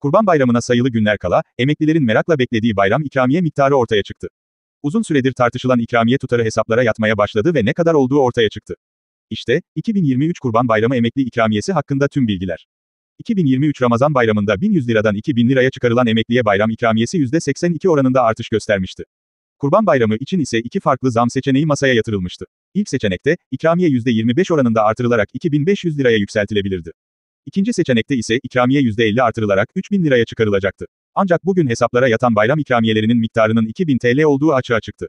Kurban Bayramı'na sayılı günler kala, emeklilerin merakla beklediği bayram ikramiye miktarı ortaya çıktı. Uzun süredir tartışılan ikramiye tutarı hesaplara yatmaya başladı ve ne kadar olduğu ortaya çıktı. İşte, 2023 Kurban Bayramı emekli ikramiyesi hakkında tüm bilgiler. 2023 Ramazan Bayramı'nda 1100 liradan 2000 liraya çıkarılan emekliye bayram ikramiyesi %82 oranında artış göstermişti. Kurban Bayramı için ise iki farklı zam seçeneği masaya yatırılmıştı. İlk seçenekte, ikramiye %25 oranında artırılarak 2500 liraya yükseltilebilirdi. İkinci seçenekte ise ikramiye %50 artırılarak 3000 liraya çıkarılacaktı. Ancak bugün hesaplara yatan bayram ikramiyelerinin miktarının 2000 TL olduğu açığa çıktı.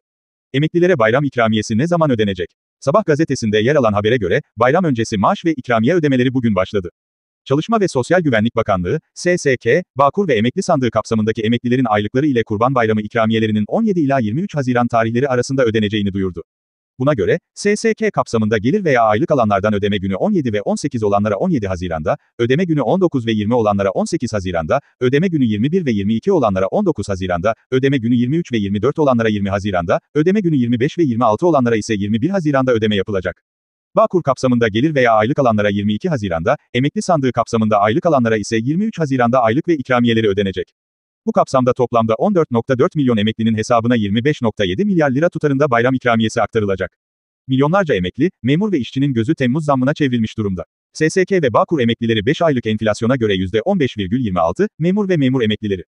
Emeklilere bayram ikramiyesi ne zaman ödenecek? Sabah gazetesinde yer alan habere göre, bayram öncesi maaş ve ikramiye ödemeleri bugün başladı. Çalışma ve Sosyal Güvenlik Bakanlığı, SSK, Bağkur ve Emekli Sandığı kapsamındaki emeklilerin aylıkları ile Kurban Bayramı ikramiyelerinin 17 ila 23 Haziran tarihleri arasında ödeneceğini duyurdu. Buna göre, SSK kapsamında gelir veya aylık alanlardan ödeme günü 17 ve 18 olanlara 17 Haziran'da, ödeme günü 19 ve 20 olanlara 18 Haziran'da, ödeme günü 21 ve 22 olanlara 19 Haziran'da, ödeme günü 23 ve 24 olanlara 20 Haziran'da, ödeme günü 25 ve 26 olanlara ise 21 Haziran'da ödeme yapılacak. Bağkur kapsamında gelir veya aylık alanlara 22 Haziran'da, emekli sandığı kapsamında aylık alanlara ise 23 Haziran'da aylık ve ikramiyeleri ödenecek. Bu kapsamda toplamda 14.4 milyon emeklinin hesabına 25.7 milyar lira tutarında bayram ikramiyesi aktarılacak. Milyonlarca emekli, memur ve işçinin gözü Temmuz zammına çevrilmiş durumda. SSK ve Bağkur emeklileri 5 aylık enflasyona göre %15,26, memur ve memur emeklileri.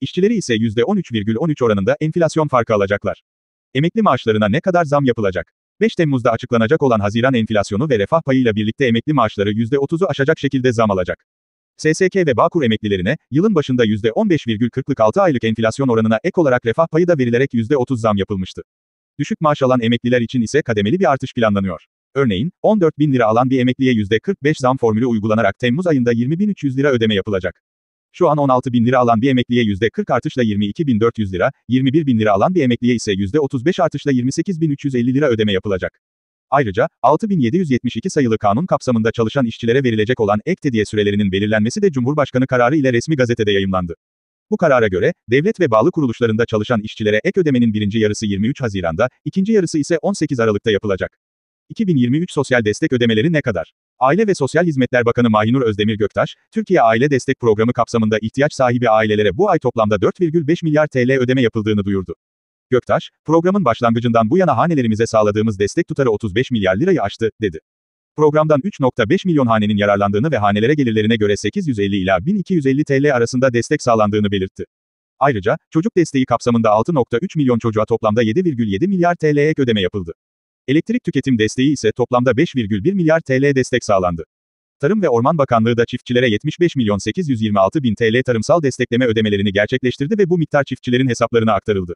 İşçileri ise %13,13 oranında enflasyon farkı alacaklar. Emekli maaşlarına ne kadar zam yapılacak? 5 Temmuz'da açıklanacak olan Haziran enflasyonu ve refah payıyla birlikte emekli maaşları %30'u aşacak şekilde zam alacak. SSK ve Bağkur emeklilerine, yılın başında %15,40'lık 6 aylık enflasyon oranına ek olarak refah payı da verilerek %30 zam yapılmıştı. Düşük maaş alan emekliler için ise kademeli bir artış planlanıyor. Örneğin, 14 bin lira alan bir emekliye %45 zam formülü uygulanarak Temmuz ayında 20.300 lira ödeme yapılacak. Şu an 16 bin lira alan bir emekliye %40 artışla 22.400 lira, 21 bin lira alan bir emekliye ise %35 artışla 28.350 lira ödeme yapılacak. Ayrıca, 6772 sayılı kanun kapsamında çalışan işçilere verilecek olan ek tediye sürelerinin belirlenmesi de Cumhurbaşkanı kararı ile resmi gazetede yayımlandı. Bu karara göre, devlet ve bağlı kuruluşlarında çalışan işçilere ek ödemenin birinci yarısı 23 Haziran'da, ikinci yarısı ise 18 Aralık'ta yapılacak. 2023 sosyal destek ödemeleri ne kadar? Aile ve Sosyal Hizmetler Bakanı Mahinur Özdemir Göktaş, Türkiye Aile Destek Programı kapsamında ihtiyaç sahibi ailelere bu ay toplamda 4,5 milyar TL ödeme yapıldığını duyurdu. Göktaş, programın başlangıcından bu yana hanelerimize sağladığımız destek tutarı 35 milyar lirayı aştı, dedi. Programdan 3.5 milyon hanenin yararlandığını ve hanelere gelirlerine göre 850 ila 1250 TL arasında destek sağlandığını belirtti. Ayrıca, çocuk desteği kapsamında 6.3 milyon çocuğa toplamda 7,7 milyar TL ek ödeme yapıldı. Elektrik tüketim desteği ise toplamda 5,1 milyar TL destek sağlandı. Tarım ve Orman Bakanlığı da çiftçilere 75 milyon 826 bin TL tarımsal destekleme ödemelerini gerçekleştirdi ve bu miktar çiftçilerin hesaplarına aktarıldı.